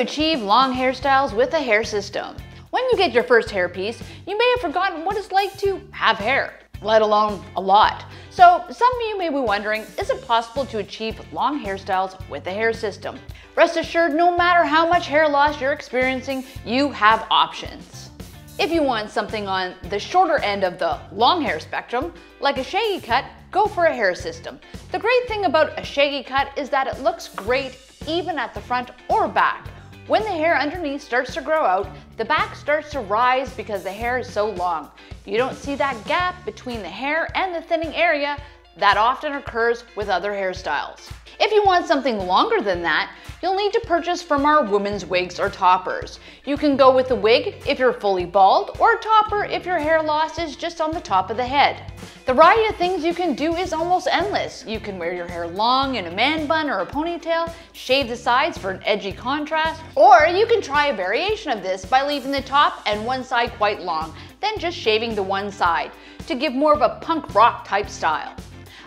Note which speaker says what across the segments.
Speaker 1: achieve long hairstyles with a hair system. When you get your first hairpiece, you may have forgotten what it's like to have hair, let alone a lot. So some of you may be wondering, is it possible to achieve long hairstyles with a hair system? Rest assured, no matter how much hair loss you're experiencing, you have options. If you want something on the shorter end of the long hair spectrum, like a shaggy cut, go for a hair system. The great thing about a shaggy cut is that it looks great even at the front or back. When the hair underneath starts to grow out, the back starts to rise because the hair is so long. You don't see that gap between the hair and the thinning area that often occurs with other hairstyles. If you want something longer than that, you'll need to purchase from our women's wigs or toppers. You can go with a wig if you're fully bald or a topper if your hair loss is just on the top of the head. The variety of things you can do is almost endless. You can wear your hair long in a man bun or a ponytail, shave the sides for an edgy contrast, or you can try a variation of this by leaving the top and one side quite long, then just shaving the one side to give more of a punk rock type style.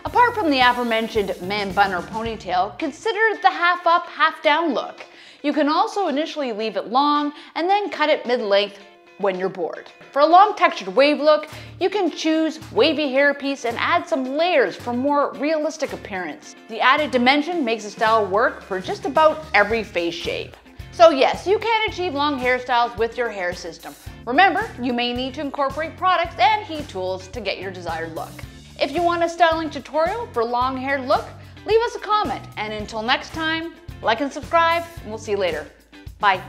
Speaker 1: Apart from the aforementioned man bun or ponytail, consider the half up, half down look. You can also initially leave it long and then cut it mid-length when you're bored. For a long textured wave look, you can choose wavy hairpiece and add some layers for more realistic appearance. The added dimension makes the style work for just about every face shape. So yes, you can achieve long hairstyles with your hair system. Remember, you may need to incorporate products and heat tools to get your desired look. If you want a styling tutorial for long hair look, leave us a comment. And until next time, like and subscribe, and we'll see you later. Bye.